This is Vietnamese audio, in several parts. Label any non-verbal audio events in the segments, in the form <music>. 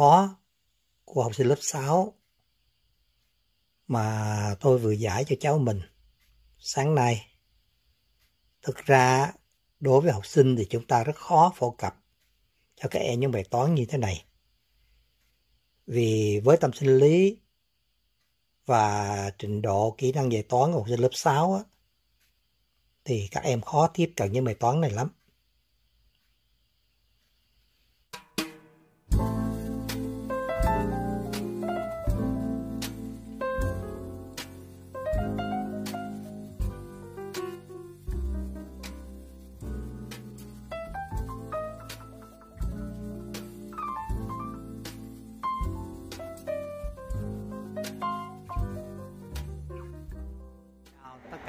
khó của học sinh lớp 6 mà tôi vừa giải cho cháu mình sáng nay. Thực ra đối với học sinh thì chúng ta rất khó phổ cập cho các em những bài toán như thế này. Vì với tâm sinh lý và trình độ kỹ năng về toán của học sinh lớp 6 á, thì các em khó tiếp cận những bài toán này lắm.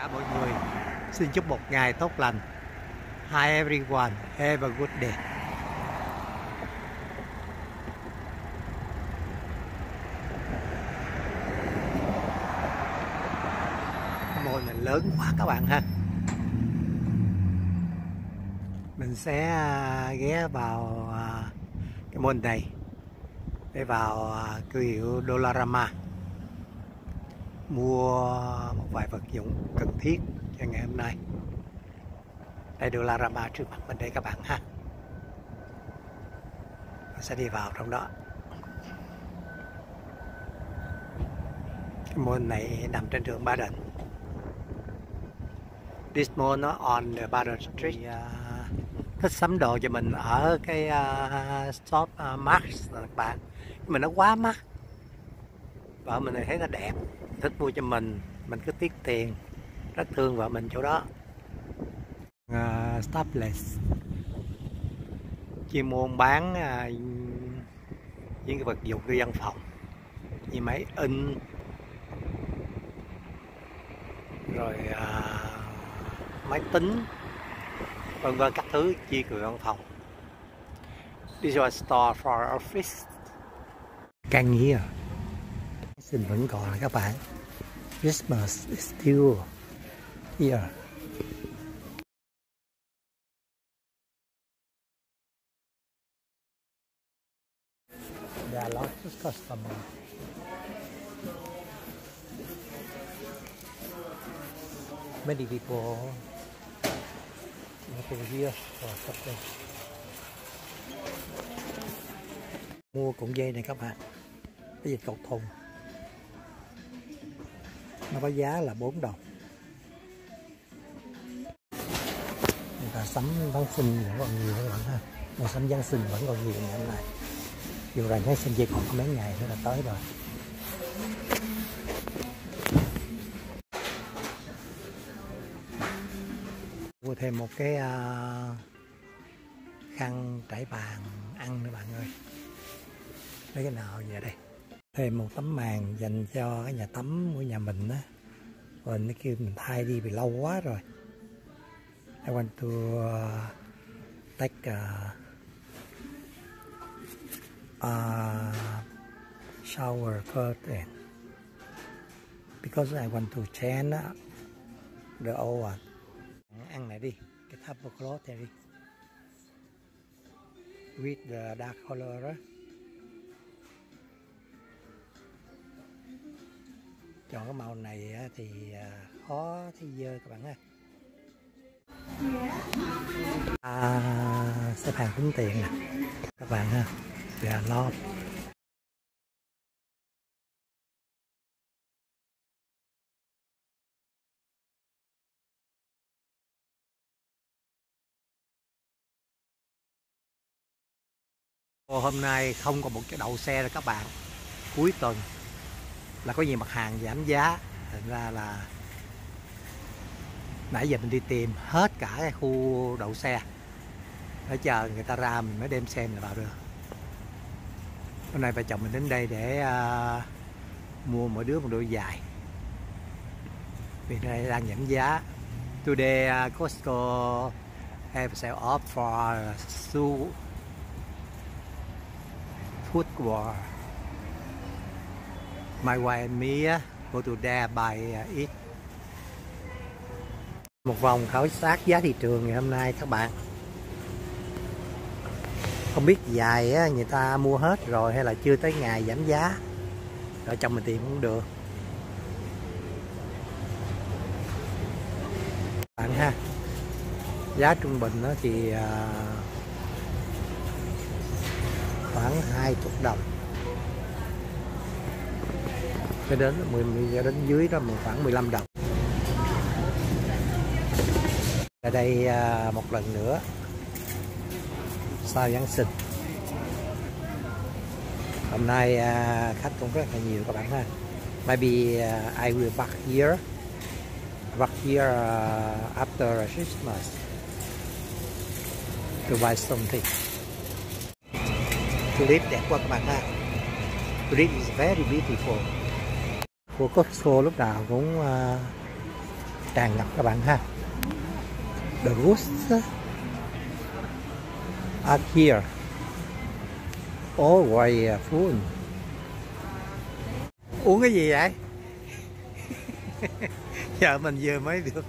Cả mọi người. Xin chúc một ngày tốt lành. Hi everyone, have a good day. Môi này lớn quá các bạn ha. Mình sẽ à, ghé vào à, cái môn này để vào à, cửa hiệu Dollarama mua một vài vật dụng cần thiết cho ngày hôm nay. Đây đều là Rama trước mặt mình đây các bạn ha. Mình sẽ đi vào trong đó. Cái môn này nằm trên đường Ba Đình This mall nó on the Ba Đình Street. Uh, thích sắm đồ cho mình ở cái uh, shop à, uh, Max các bạn. Nhưng mà nó quá mắc vợ mình này thấy nó đẹp thích mua cho mình mình cứ tiếc tiền rất thương vợ mình chỗ đó. Uh, Stopless chuyên môn bán uh, những cái vật dụng của văn phòng như máy in rồi uh, máy tính vân vân các thứ chi của văn phòng. This was a store for office. Can here Sinh vẫn còn là các bạn. Christmas is still here. There are lots of customers Many people over here for shopping Mua cuộn dây này các bạn. Cái dịch cọc thùng? Nó có giá là 4 đồng. Người ta sắm Giáng sinh vẫn còn nhiều các bạn ha. Người sắm Giáng sinh vẫn còn nhiều ngày hôm nay. Dù rằng Giáng sinh chỉ còn có mấy ngày nữa là tới rồi. Mua thêm một cái uh, khăn trải bàn ăn nữa bạn ơi. Lấy cái nào về đây? Thêm một tấm màn dành cho cái nhà tắm của nhà mình á. Mình nó kêu mình thay đi vì lâu quá rồi. I want to uh, take a, a shower curtain. Because I want to change the old one. Ăn này đi cái tablecloth này đi. With the dark color đó. Chọn cái màu này thì à, khó thấy dơ các bạn ha à, xếp hàng tính tiền nè các bạn ha. Gà lon. Hôm nay không còn một cái đậu xe rồi các bạn. Cuối tuần là có nhiều mặt hàng giảm giá. Thành ra là nãy giờ mình đi tìm hết cả cái khu đậu xe. Để chờ người ta ra mình mới đem xe mình vào được. Hôm nay vợ chồng mình đến đây để uh, mua mỗi đứa một đôi dài vì đây đang giảm giá. Today uh, Costco have sale off for shoe footwear my wife and me go to there buy it một vòng khảo sát giá thị trường ngày hôm nay các bạn. Không biết dài á, người ta mua hết rồi hay là chưa tới ngày giảm giá. Ở trong mình tìm cũng được. Bạn ha. Giá trung bình nó thì à, khoảng hai chục đồng cho đến 10 cho đến dưới đó một khoảng 15 đồng. Ở đây à, một lần nữa. Sau Giáng sinh. Hôm nay à, khách cũng rất là nhiều các bạn ha. Maybe à, I will back here. Back here after Christmas. To buy something. Tulip đẹp quá các bạn ha. Tulip is very beautiful của Costco lúc nào cũng uh, tràn ngập các bạn ha. The roots uh, are here. Always uh, full. Uống cái gì vậy? <laughs> Giờ mình vừa mới được.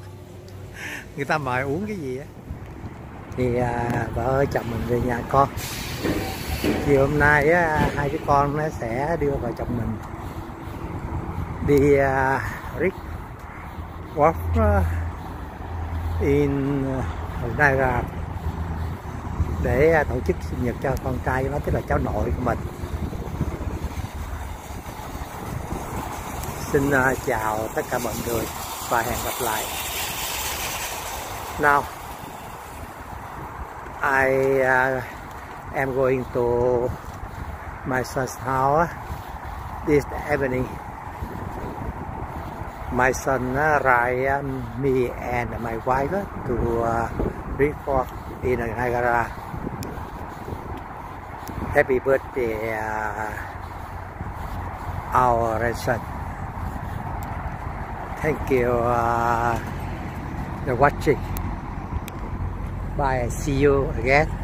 Người ta mời uống cái gì á? Thì à, vợ chồng mình về nhà con. Chiều hôm nay á, hai đứa con nó sẽ đưa vợ chồng mình đi uh, Rick Walk uh, à, in à, uh, Niagara để tổ chức sinh nhật cho con trai nó tức là cháu nội của mình. Xin uh, chào tất cả mọi người và hẹn gặp lại. Now I uh, am going to my son's house this evening? My son uh, Ryan, me and my wife uh, to uh, record in Niagara. Happy birthday, uh, our son. Thank you uh, for watching. Bye. See you again.